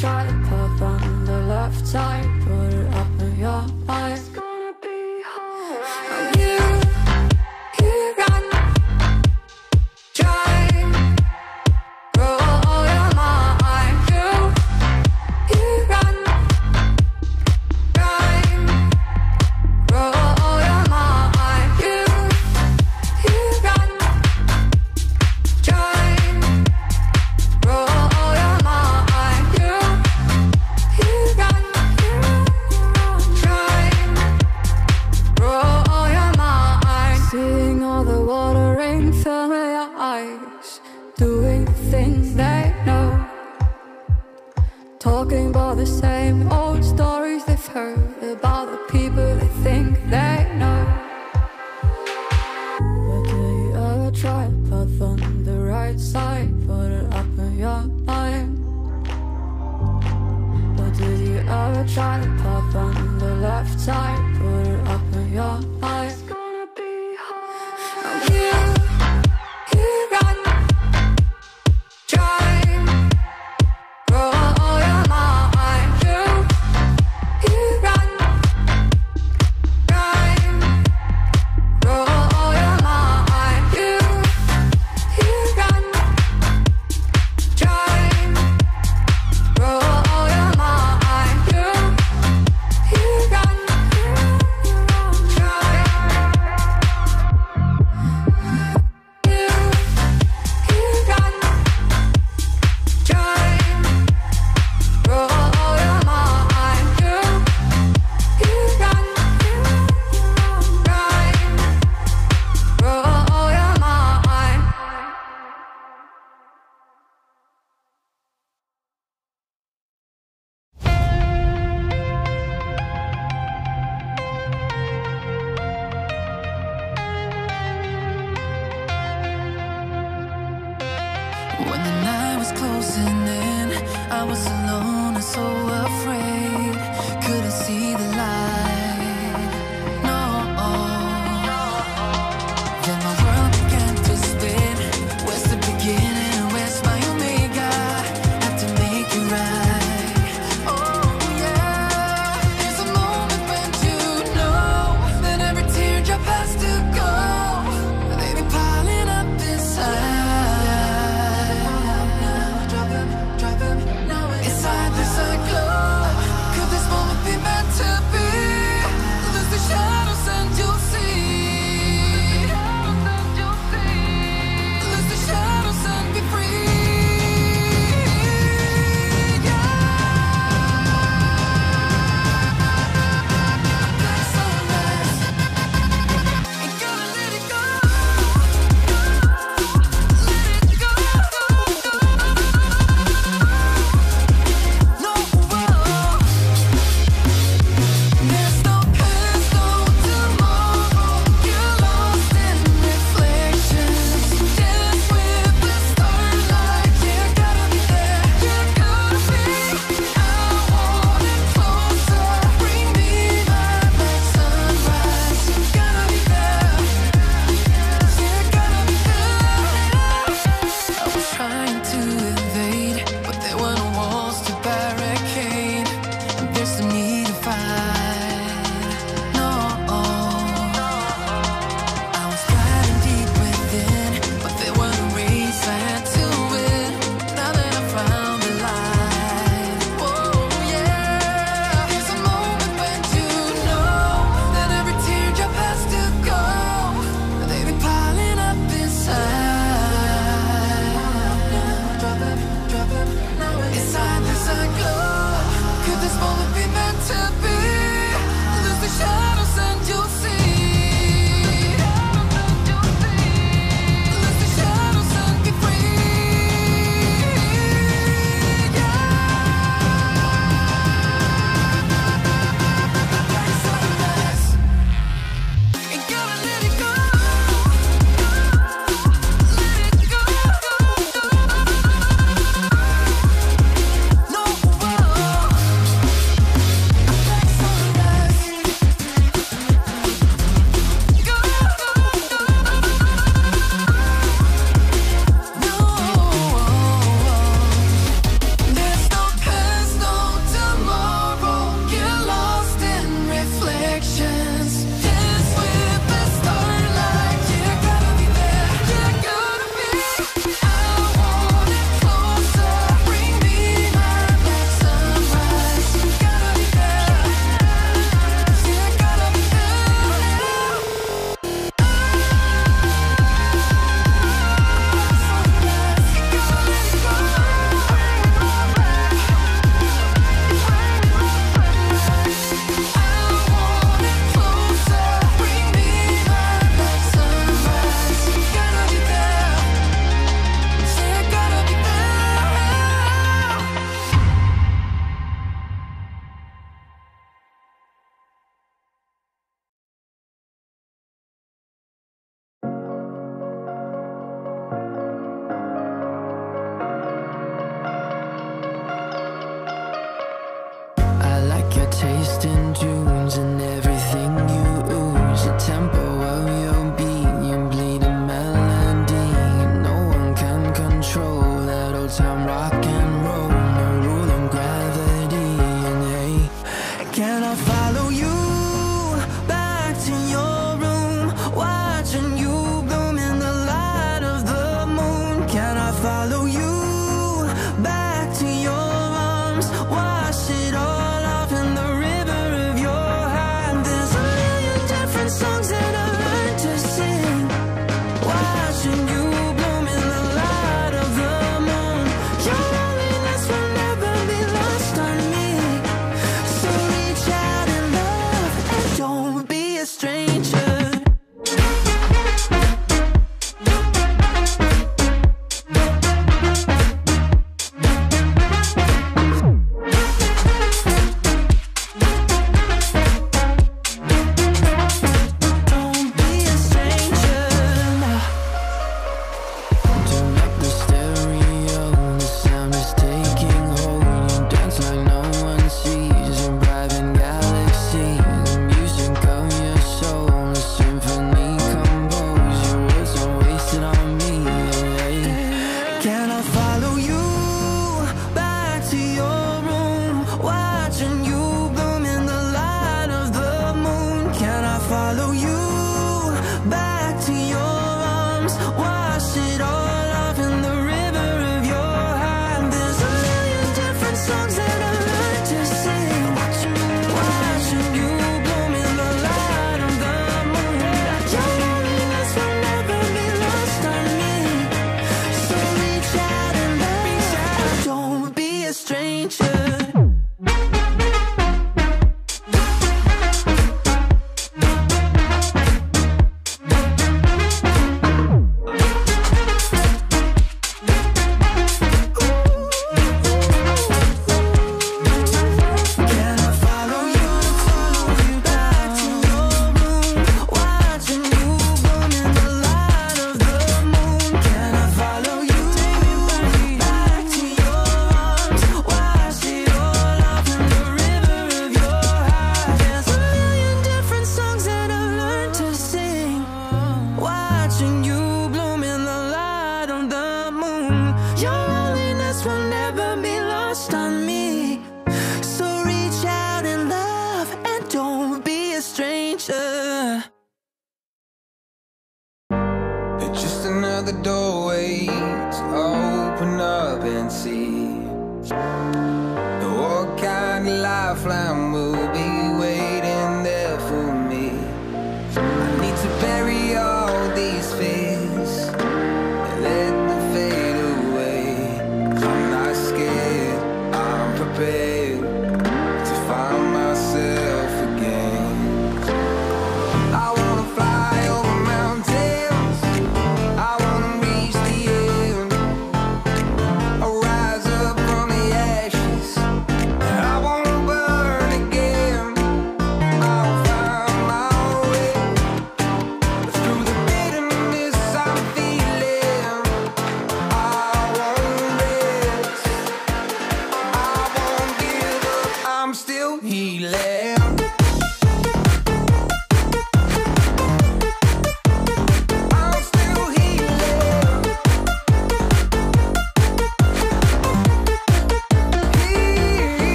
try to puff on the left side, but on the right side, put it up in your mind. But did you ever try the path on the left side, put it up in your I was alone and so everything of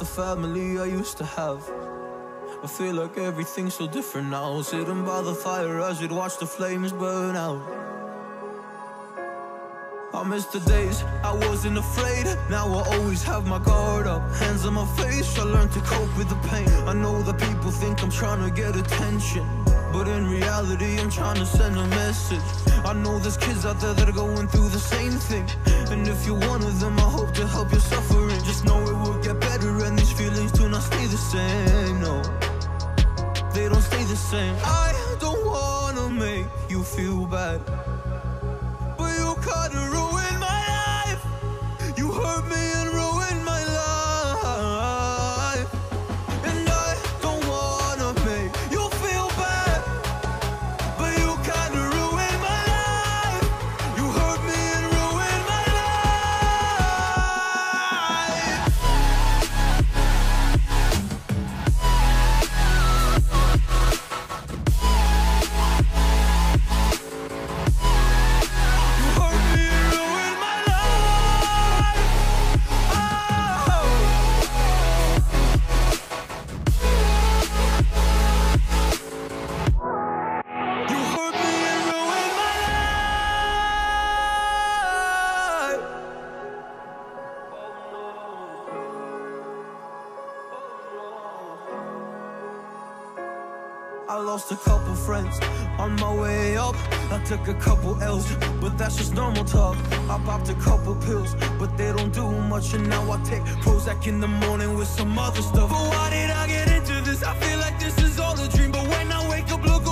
the family I used to have. I feel like everything's so different now. Sitting by the fire as we'd watch the flames burn out. I miss the days I wasn't afraid. Now I always have my guard up. Hands on my face, I learned to cope with the pain. I know that people think I'm trying to get attention. But in reality, I'm trying to send a message. I know there's kids out there that are going through the same thing. And if you're one of them, I hope to help your suffering. Just know it will get better, and these feelings do not stay the same. No, they don't stay the same. I don't wanna make you feel bad. I lost a couple friends on my way up. I took a couple L's, but that's just normal talk. I popped a couple pills, but they don't do much. And now I take Prozac in the morning with some other stuff. But why did I get into this? I feel like this is all a dream. But when I wake up, look.